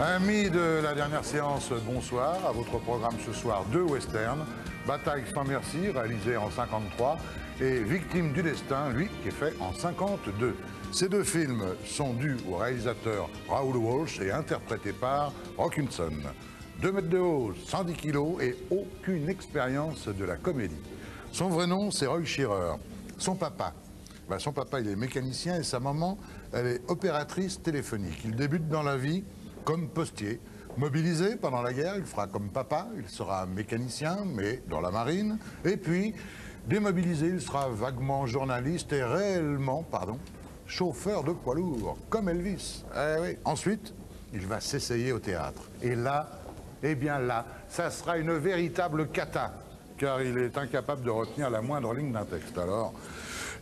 Amis de la dernière séance, bonsoir. À votre programme ce soir, deux westerns. Bataille sans merci, réalisé en 53, et Victime du destin, lui, qui est fait en 52. Ces deux films sont dus au réalisateur Raoul Walsh et interprétés par Rockinson. 2 mètres de haut, 110 kilos et aucune expérience de la comédie. Son vrai nom, c'est Roy Shearer. Son papa, ben, son papa, il est mécanicien et sa maman, elle est opératrice téléphonique. Il débute dans la vie comme postier. Mobilisé pendant la guerre, il fera comme papa, il sera mécanicien, mais dans la marine. Et puis, démobilisé, il sera vaguement journaliste et réellement, pardon, chauffeur de poids lourd, comme Elvis. Eh oui. Ensuite, il va s'essayer au théâtre. Et là, eh bien là, ça sera une véritable cata, car il est incapable de retenir la moindre ligne d'un texte. Alors,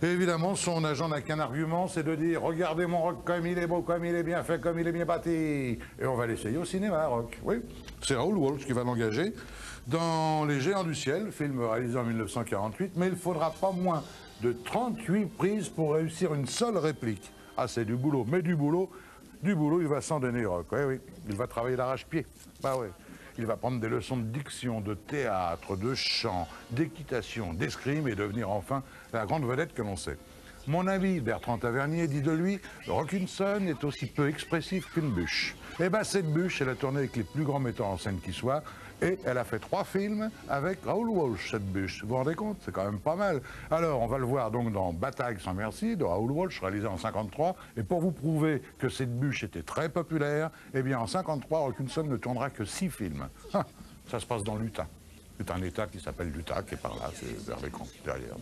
évidemment, son agent n'a qu'un argument, c'est de dire « Regardez mon rock comme il est beau, comme il est bien fait, comme il est bien bâti !» Et on va l'essayer au cinéma, rock. Oui, c'est Raoul Walsh qui va l'engager dans Les Géants du Ciel, film réalisé en 1948, mais il faudra pas moins de 38 prises pour réussir une seule réplique. Ah, c'est du boulot, mais du boulot, du boulot, il va s'en donner, Rock. Oui, oui, il va travailler d'arrache-pied. Bah oui. Il va prendre des leçons de diction, de théâtre, de chant, d'équitation, d'escrime et devenir enfin la grande vedette que l'on sait. Mon ami Bertrand Tavernier dit de lui Rockinson est aussi peu expressif qu'une bûche. Eh bien, cette bûche, elle a tourné avec les plus grands metteurs en scène qui soient, et elle a fait trois films avec Raoul Walsh, cette bûche. Vous vous rendez compte? C'est quand même pas mal. Alors, on va le voir donc dans Bataille sans merci de Raoul Walsh, réalisé en 53. Et pour vous prouver que cette bûche était très populaire, eh bien, en 53, Rockinson ne tournera que six films. Ah, ça se passe dans l'Utah. C'est un État qui s'appelle l'Utah, qui est par là, c'est vers l'écran, derrière.